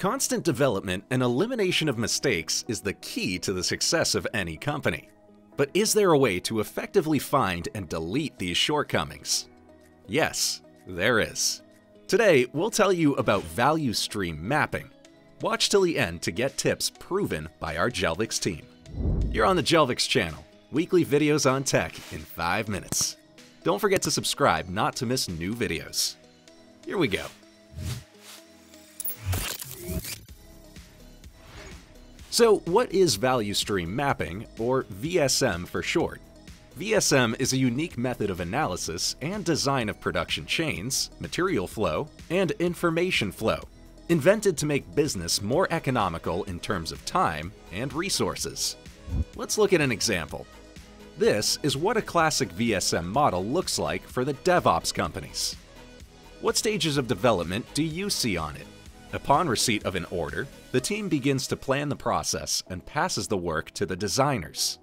Constant development and elimination of mistakes is the key to the success of any company. But is there a way to effectively find and delete these shortcomings? Yes, there is. Today, we'll tell you about value stream mapping. Watch till the end to get tips proven by our Jelvix team. You're on the Jelvix channel, weekly videos on tech in 5 minutes. Don't forget to subscribe not to miss new videos. Here we go. So what is value stream mapping, or VSM for short? VSM is a unique method of analysis and design of production chains, material flow, and information flow, invented to make business more economical in terms of time and resources. Let's look at an example. This is what a classic VSM model looks like for the DevOps companies. What stages of development do you see on it? Upon receipt of an order, the team begins to plan the process and passes the work to the designers.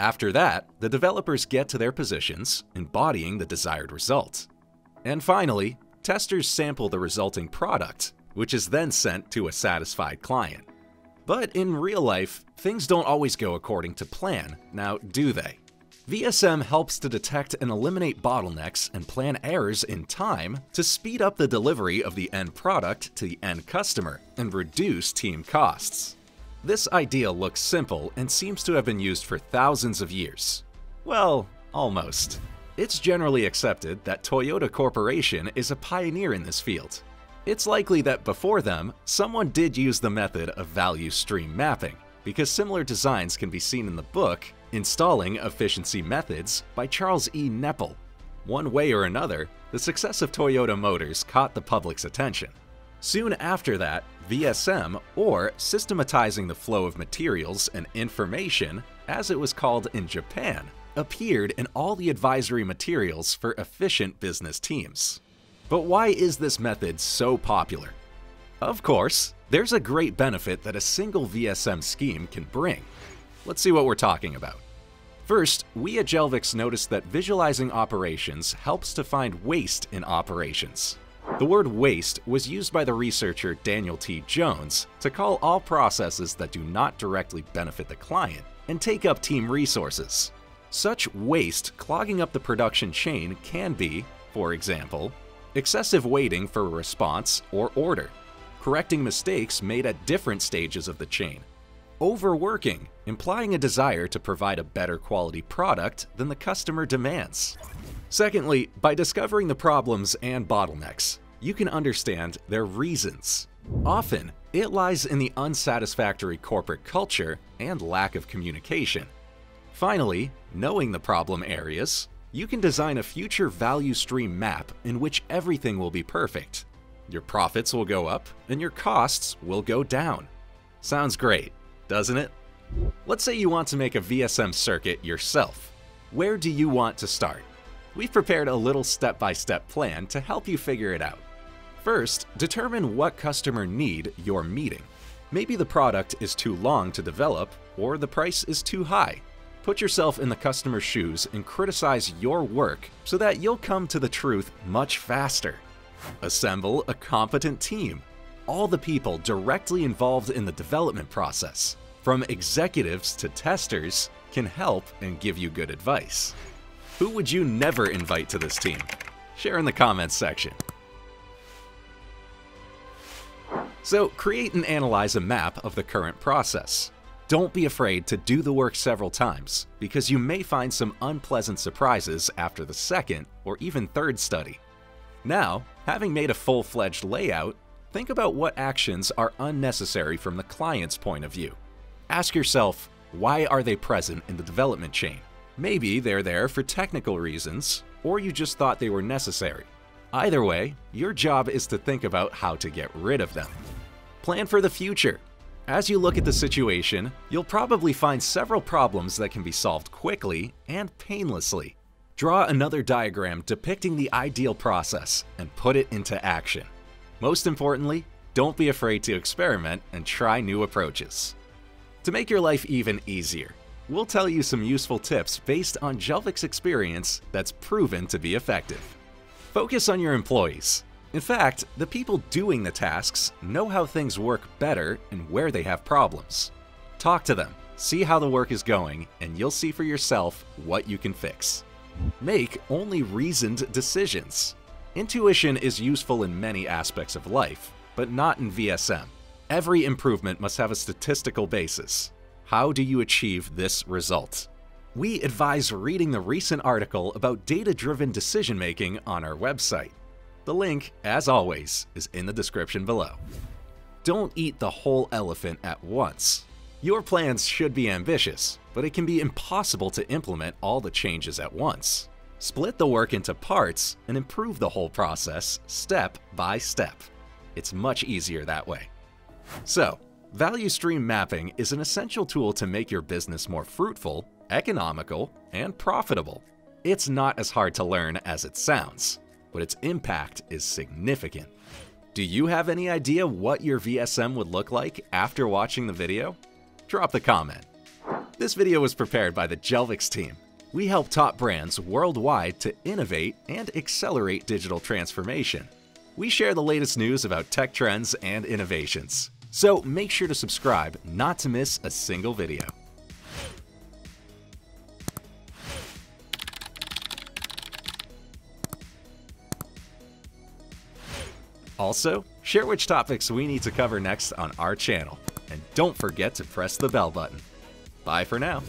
After that, the developers get to their positions, embodying the desired result. And finally, testers sample the resulting product, which is then sent to a satisfied client. But in real life, things don't always go according to plan, now do they? VSM helps to detect and eliminate bottlenecks and plan errors in time to speed up the delivery of the end product to the end customer and reduce team costs. This idea looks simple and seems to have been used for thousands of years. Well, almost. It's generally accepted that Toyota Corporation is a pioneer in this field. It's likely that before them, someone did use the method of value stream mapping, because similar designs can be seen in the book Installing Efficiency Methods by Charles E. Knoeppel. One way or another, the success of Toyota Motors caught the public's attention. Soon after that, VSM, or systematizing the flow of materials and information, as it was called in Japan, appeared in all the advisory materials for efficient business teams. But why is this method so popular? Of course, there's a great benefit that a single VSM scheme can bring. Let's see what we're talking about. First, we at Jelvix noticed that visualizing operations helps to find waste in operations. The word waste was used by the researcher Daniel T. Jones to call all processes that do not directly benefit the client and take up team resources. Such waste clogging up the production chain can be, for example, excessive waiting for a response or order, correcting mistakes made at different stages of the chain, overworking, implying a desire to provide a better quality product than the customer demands. Secondly, by discovering the problems and bottlenecks, you can understand their reasons. Often, it lies in the unsatisfactory corporate culture and lack of communication. Finally, knowing the problem areas, you can design a future value stream map in which everything will be perfect. Your profits will go up and your costs will go down. Sounds great doesn't it? Let's say you want to make a VSM circuit yourself. Where do you want to start? We've prepared a little step-by-step -step plan to help you figure it out. First, determine what customer need you're meeting. Maybe the product is too long to develop or the price is too high. Put yourself in the customer's shoes and criticize your work so that you'll come to the truth much faster. Assemble a competent team all the people directly involved in the development process, from executives to testers, can help and give you good advice. Who would you never invite to this team? Share in the comments section. So create and analyze a map of the current process. Don't be afraid to do the work several times, because you may find some unpleasant surprises after the second or even third study. Now, having made a full-fledged layout, think about what actions are unnecessary from the client's point of view. Ask yourself, why are they present in the development chain? Maybe they're there for technical reasons, or you just thought they were necessary. Either way, your job is to think about how to get rid of them. Plan for the future. As you look at the situation, you'll probably find several problems that can be solved quickly and painlessly. Draw another diagram depicting the ideal process and put it into action. Most importantly, don't be afraid to experiment and try new approaches. To make your life even easier, we'll tell you some useful tips based on Jelvix experience that's proven to be effective. Focus on your employees. In fact, the people doing the tasks know how things work better and where they have problems. Talk to them, see how the work is going, and you'll see for yourself what you can fix. Make only reasoned decisions. Intuition is useful in many aspects of life, but not in VSM. Every improvement must have a statistical basis. How do you achieve this result? We advise reading the recent article about data-driven decision-making on our website. The link, as always, is in the description below. Don't eat the whole elephant at once. Your plans should be ambitious, but it can be impossible to implement all the changes at once. Split the work into parts and improve the whole process step by step. It's much easier that way. So, value stream mapping is an essential tool to make your business more fruitful, economical, and profitable. It's not as hard to learn as it sounds, but its impact is significant. Do you have any idea what your VSM would look like after watching the video? Drop the comment. This video was prepared by the Jelvix team. We help top brands worldwide to innovate and accelerate digital transformation. We share the latest news about tech trends and innovations. So make sure to subscribe not to miss a single video. Also, share which topics we need to cover next on our channel. And don't forget to press the bell button. Bye for now.